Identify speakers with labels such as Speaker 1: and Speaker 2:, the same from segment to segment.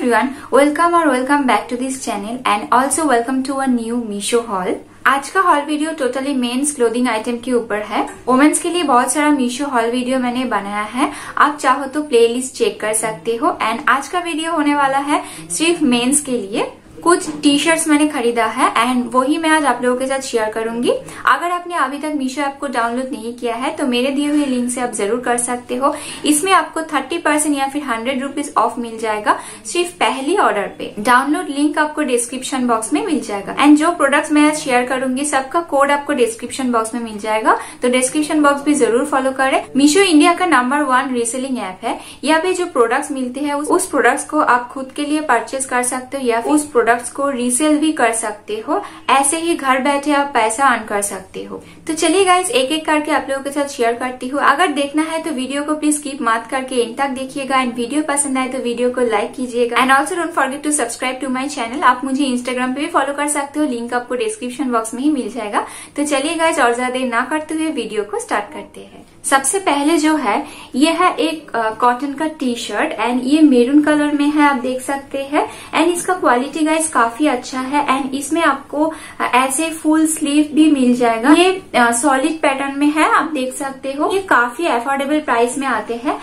Speaker 1: everyone, welcome or welcome back to this channel and also welcome to a new Misho haul. आज का haul video totally men's clothing item के ऊपर है। Women's के लिए बहुत सारा मीशो हॉल वीडियो मैंने बनाया है। आप चाहो तो प्लेलिस्ट चेक कर सकते हो। एंड आज का वीडियो होने वाला है सिर्फ़ मेंस के लिए। कुछ टी शर्ट्स मैंने खरीदा है एंड वही मैं आज आप लोगों के साथ शेयर करूँगी। अगर आपने अभी तक मीशो ऐप को डाउनलोड नहीं किया है तो मेरे दिए हुए लिंक से आप ज़रूर कर सकते हो। इसमें आपको थर्टी परसेंट या फिर हंड्रेड रुपीज़ ऑफ़ मिल जाएगा सिर्फ़ पहली ऑर्डर पे। डाउनलोड लिंक आपको डिस्क्रिप्शन बॉक्स में मिल जाएगा। एंड जो प्रोडक्ट्स मैं आज शेयर करूँगी, सबका कोड आपको डिस्क्रिप्शन बॉक्स में मिल जाएगा। तो डिस्क्रिप्शन बॉक्स भी ज़रूर फॉलो करे। मीशो इंडिया का नंबर वन रीसेलिंग ऐप है। यहाँ पे जो प्रोडक्ट्स मिलते हैं, उस प्रोडक्ट्स को आप खुद के लिए परचेज कर सकते हो या उस प्रोडक्ट प्रोडक्ट्स को रीसेल भी कर सकते हो। ऐसे ही घर बैठे आप पैसा अर्न कर सकते हो। तो चलिए गाइज़ एक एक करके आप लोगों के साथ शेयर करती हूँ। अगर देखना है तो वीडियो को प्लीज़ कीप मत करके इन तक देखिएगा। एंड वीडियो पसंद आए तो वीडियो को लाइक कीजिएगा। And also don't forget to subscribe to my channel आप मुझे इंस्टाग्राम पे भी फॉलो कर सकते हो। लिंक आपको डिस्क्रिप्शन बॉक्स में ही मिल जाएगा। तो चलिए गाइज़ और ज़्यादा देर ना करते हुए वीडियो को स्टार्ट करते हैं। सबसे पहले जो है ये है एक कॉटन का टी शर्ट एंड ये मेरून कलर में है, आप देख सकते हैं। एंड इसका क्वालिटी गाइज़ काफ़ी अच्छा है एंड इसमें आपको ऐसे फुल स्लीव भी मिल जाएगा। ये सॉलिड पैटर्न में है, आप देख सकते हो। ये काफ़ी एफोर्डेबल प्राइस में आते हैं।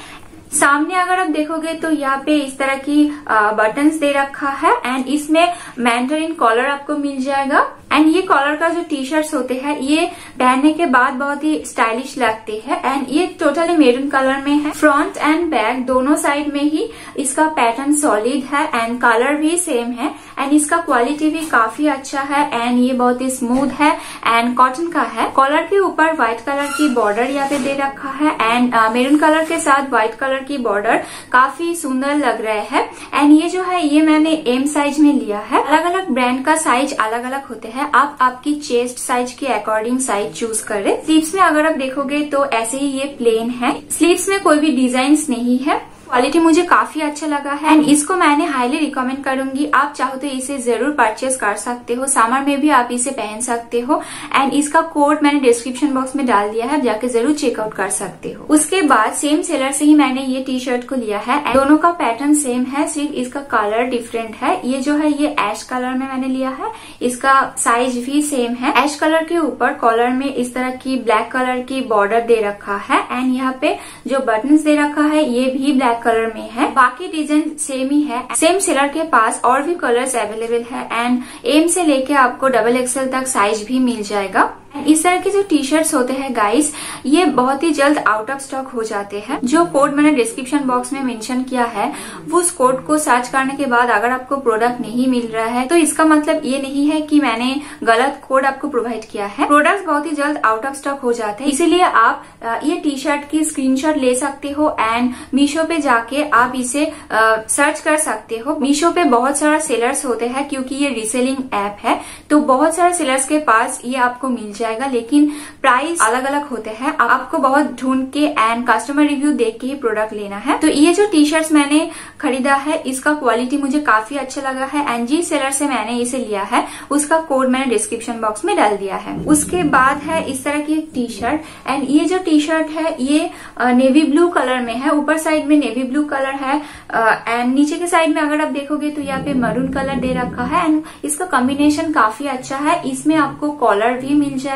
Speaker 1: सामने अगर आप देखोगे तो यहाँ पे इस तरह की बटन्स दे रखा है एंड इसमें मैंडरिन कॉलर आपको मिल जाएगा। एंड ये कॉलर का जो टी शर्ट्स होते हैं, ये पहनने के बाद बहुत ही स्टाइलिश लगते हैं। एंड ये टोटली मेरून कलर में है। फ्रंट एंड बैक दोनों साइड में ही इसका पैटर्न सॉलिड है। एंड कलर भी सेम है। एंड इसका क्वालिटी भी काफ़ी अच्छा है। एंड ये बहुत ही स्मूथ है। एंड कॉटन का है। कॉलर के ऊपर व्हाइट कलर की बॉर्डर यहाँ पे दे रखा है। एंड मेरून कलर के साथ व्हाइट कलर की बॉर्डर काफ़ी सुंदर लग रहे हैं। एंड ये जो है, ये मैंने एम साइज़ में लिया है। अलग अलग ब्रांड का साइज़ अलग अलग होते हैं। आप आपकी चेस्ट साइज़ के अकॉर्डिंग साइज़ चूज़ करें स्लीव्स में अगर आप देखोगे तो ऐसे ही ये प्लेन है। स्लीव्स में कोई भी डिज़ाइन नहीं है। क्वालिटी मुझे काफ़ी अच्छा लगा है। एंड इसको मैंने हाईली रिकमेंड करूँगी। आप चाहो तो इसे ज़रूर परचेज कर सकते हो। समर में भी आप इसे पहन सकते हो। एंड इसका कोड मैंने डिस्क्रिप्शन बॉक्स में डाल दिया है। जाके ज़रूर चेकआउट कर सकते हो। उसके बाद सेम सेलर से ही मैंने ये टी शर्ट को लिया है। दोनों का पैटर्न सेम है। सिर्फ़ इसका कलर डिफरेंट है। ये जो है, ये एश कलर में मैंने लिया है। इसका साइज़ भी सेम है। एश कलर के ऊपर कॉलर में इस तरह की ब्लैक कलर की बॉर्डर दे रखा है। एंड यहाँ पे जो बटन दे रखा है, ये भी ब्लैक ब्लैक कलर में है। बाकी डिज़ाइन सेम ही है। सेम सेलर के पास और भी कलर्स अवेलेबल है। एंड एम से लेके आपको डबल एक्सएल तक साइज़ भी मिल जाएगा। इस तरह के जो टी शर्ट्स होते हैं गाइस ये बहुत ही जल्द आउट ऑफ़ स्टॉक हो जाते हैं। जो कोड मैंने डिस्क्रिप्शन बॉक्स में मेंशन किया है, वो उस कोड को सर्च करने के बाद अगर आपको प्रोडक्ट नहीं मिल रहा है तो इसका मतलब ये नहीं है कि मैंने गलत कोड आपको प्रोवाइड किया है। प्रोडक्ट बहुत ही जल्द आउट ऑफ़ स्टॉक हो जाते हैं। इसीलिए आप ये टी शर्ट की स्क्रीनशॉट ले सकते हो एंड मीशो पे जाके आप इसे सर्च कर सकते हो। मीशो पे बहुत सारा सेलर्स होते हैं क्योंकि ये रिसेलिंग ऐप है। तो बहुत सारे सेलर्स के पास ये आपको मिल जाएगा, लेकिन प्राइस अलग अलग होते हैं। आपको बहुत ढूंढ के एंड कस्टमर रिव्यू देख के ही प्रोडक्ट लेना है। तो ये जो टी शर्ट मैंने खरीदा है, इसका क्वालिटी मुझे काफ़ी अच्छा लगा है एंड जी सेलर से मैंने इसे लिया है, उसका कोड मैंने डिस्क्रिप्शन बॉक्स में डाल दिया है। उसके बाद है इस तरह की टी शर्ट एंड ये जो टी शर्ट है, ये नेवी ब्लू कलर में है। ऊपर साइड में नेवी ब्लू कलर है एंड नीचे के साइड में अगर आप देखोगे तो यहाँ पे मरून कलर दे रखा है एंड इसका कॉम्बिनेशन काफ़ी अच्छा है। इसमें आपको कॉलर भी मिल जाएगा।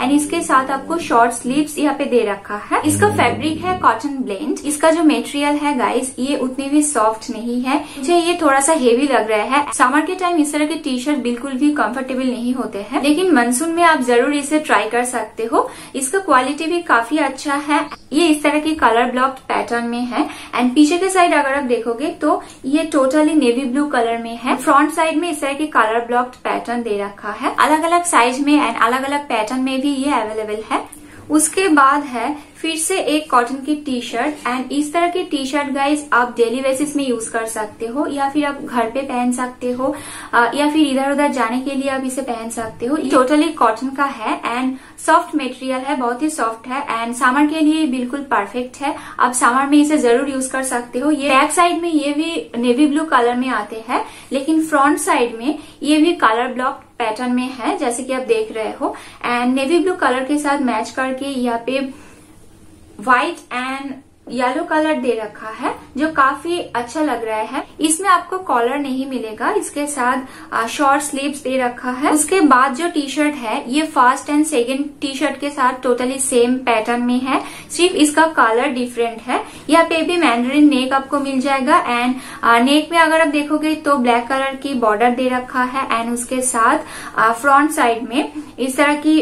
Speaker 1: एंड इसके साथ आपको शॉर्ट स्लीव्स यहाँ पे दे रखा है। इसका फैब्रिक है कॉटन ब्लेंड इसका जो मेटेरियल है गाइस ये उतनी भी सॉफ्ट नहीं है। मुझे ये थोड़ा सा हेवी लग रहा है। समर के टाइम इस तरह के टी शर्ट बिल्कुल भी कंफर्टेबल नहीं होते हैं। लेकिन मानसून में आप ज़रूर इसे ट्राई कर सकते हो। इसका क्वालिटी भी काफ़ी अच्छा है। ये इस तरह की कलर ब्लॉक पैटर्न में है। एंड पीछे के साइड अगर आप देखोगे तो ये टोटली नेवी ब्लू कलर में है। फ्रंट साइड में इस तरह के कलर ब्लॉक पैटर्न दे रखा है। अलग अलग साइज़ में एंड अलग अलग पैटर्न में भी ये अवेलेबल है। उसके बाद है फिर से एक कॉटन की टी शर्ट एंड इस तरह की टी शर्ट गाइज़ आप डेली बेसिस में यूज़ कर सकते हो, या फिर आप घर पे पहन सकते हो या फिर इधर उधर जाने के लिए आप इसे पहन सकते हो। टोटली कॉटन का है एंड सॉफ्ट मटेरियल है, बहुत ही सॉफ्ट है एंड समर के लिए बिल्कुल परफेक्ट है। आप समर में इसे ज़रूर यूज़ कर सकते हो। ये बैक साइड में ये भी नेवी ब्लू कलर में आते हैं, लेकिन फ्रंट साइड में ये भी कलर ब्लॉक पैटर्न में है, जैसे कि आप देख रहे हो। एंड नेवी ब्लू कलर के साथ मैच करके यहाँ पे व्हाइट एंड येलो कलर दे रखा है, जो काफ़ी अच्छा लग रहा है। इसमें आपको कॉलर नहीं मिलेगा, इसके साथ शॉर्ट स्लीव्स दे रखा है। उसके बाद जो टी शर्ट है, ये first and second T shirt के साथ टोटली सेम पैटर्न में है। सिर्फ़ इसका कलर डिफरेंट है। यहाँ पे भी मैंडरिन नेक आपको मिल जाएगा एंड नेक में अगर आप देखोगे तो ब्लैक कलर की बॉर्डर दे रखा है एंड उसके साथ फ्रंट साइड में इस तरह की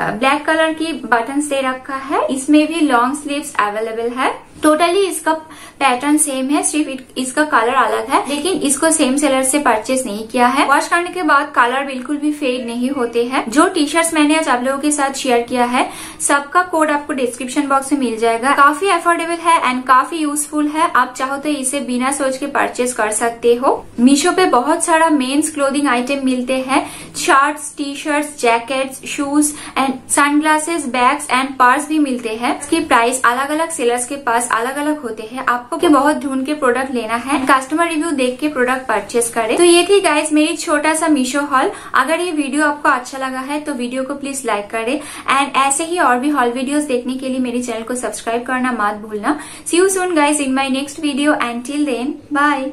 Speaker 1: ब्लैक कलर की बटन दे रखा है। इसमें भी लॉन्ग स्लीव्स अवेलेबल है। टोटली इसका पैटर्न सेम है, सिर्फ़ इसका कलर अलग है, लेकिन इसको सेम सेलर से परचेज नहीं किया है। वॉश करने के बाद कलर बिल्कुल भी फेड नहीं होते हैं। जो टी शर्ट मैंने आज आप लोगों के साथ शेयर किया है, सबका कोड आपको डिस्क्रिप्शन बॉक्स में मिल जाएगा। काफ़ी अफोर्डेबल है एंड काफ़ी यूजफुल है। आप चाहो तो इसे बिना सोच के परचेज कर सकते हो। मीशो पे बहुत सारा मेन्स क्लोदिंग आइटम मिलते हैं। Shirts T shirt jacket shoes and sunglasses bags and purse भी मिलते हैं। इसकी प्राइस अलग अलग सेलर्स के पास अलग अलग होते हैं। आपको के बहुत ढूंढ के प्रोडक्ट लेना है? कस्टमर रिव्यू देख के प्रोडक्ट परचेस करें। तो ये थी गाइस मेरी छोटा सा मीशो हॉल अगर ये वीडियो आपको अच्छा लगा है तो वीडियो को प्लीज़ लाइक करे। एंड ऐसे ही और भी हॉल वीडियोस देखने के लिए मेरे चैनल को सब्सक्राइब करना मत भूलना। See you soon guys in my next video and till then bye